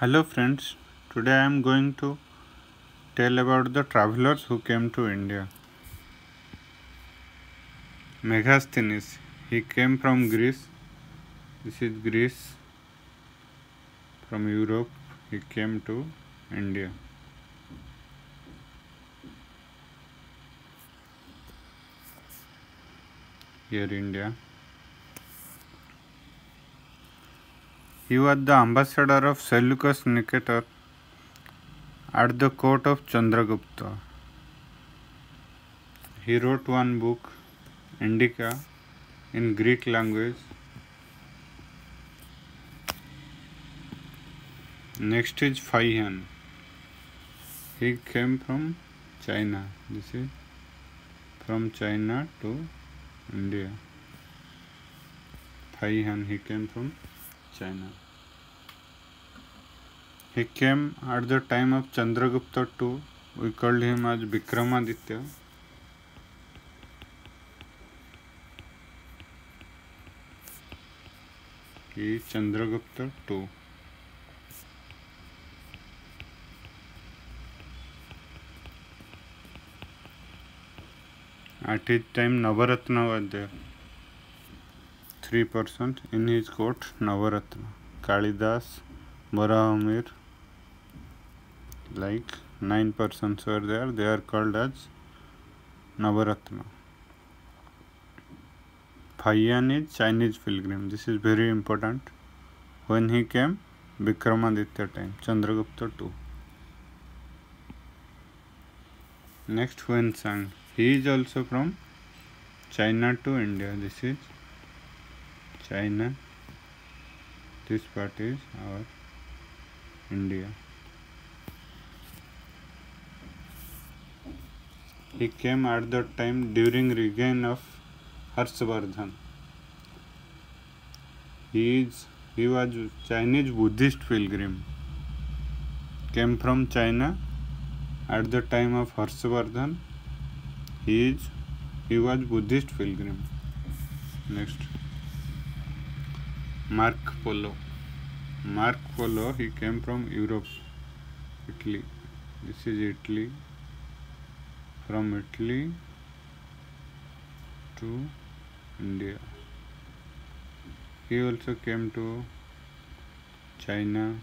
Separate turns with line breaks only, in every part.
Hello friends, today I am going to tell about the travelers who came to India. Megasthenes, he came from Greece. This is Greece. From Europe, he came to India. Here India. He was the ambassador of Seleucus Nicator at the court of Chandragupta. He wrote one book, Indica, in Greek language. Next is Phaihan. He came from China. This is from China to India. Phaihan, he came from China. He came at the time of Chandragupta II. We called him as Vikramaditya. He Chandragupta II. At his time, Navaratna was there. Three persons in his court, Navaratna. Kalidas, Barahamir, like nine persons were there. They are called as Navaratna. Fa-Hien is Chinese pilgrim. This is very important. When he came, Vikramaditya time, Chandragupta II. Next, Hiuen Tsang. He is also from China to India. This is China. This part is our India. He came at that time during reign of Harshvardhan. He is he was Chinese Buddhist pilgrim. Came from China at the time of Harshvardhan. He is he was Buddhist pilgrim. Next. Mark Polo. Mark Polo, he came from Europe, Italy. This is Italy. From Italy to India. He also came to China.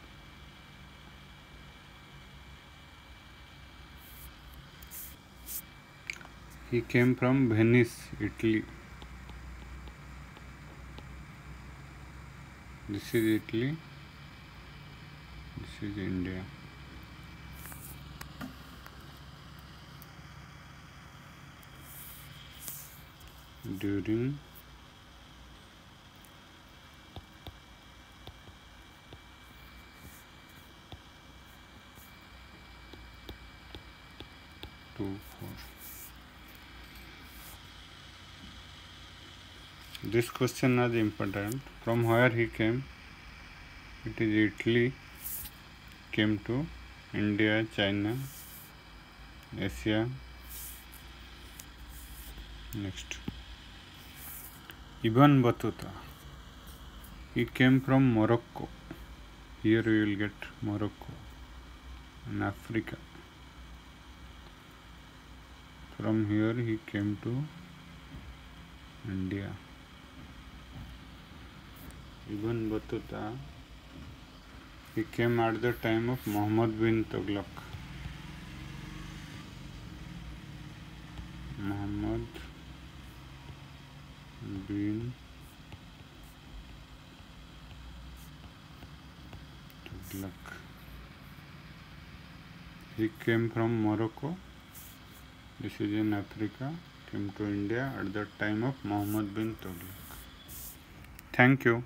He came from Venice, Italy. This is Italy. This is India. Two four. This question is important. From where he came? It is Italy. Came to India, China, Asia. Next. Ibn Battuta. He came from Morocco. Here we will get Morocco in Africa. From here he came to India. Ibn Battuta, he came at the time of Muhammad bin Tughlaq. Muhammad bin Tuglak. He came from Morocco. This is in Africa. Came to India at the time of Muhammad bin Tughlaq. Thank you.